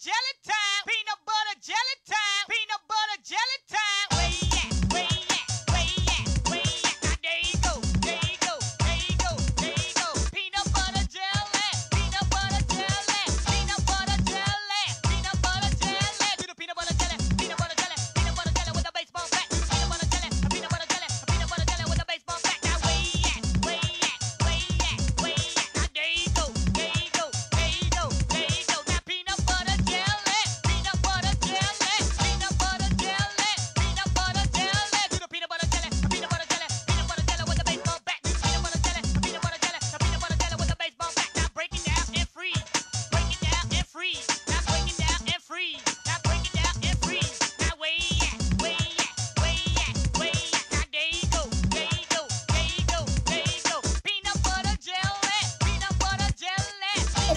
jelly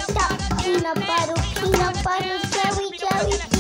that peanut butter, peanut butter, jelly, jelly,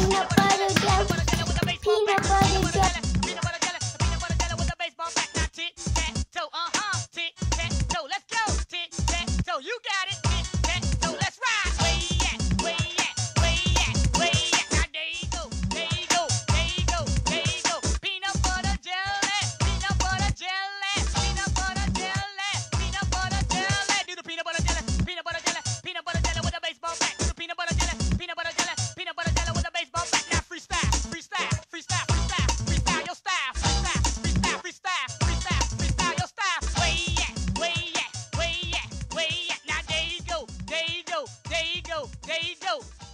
There you go.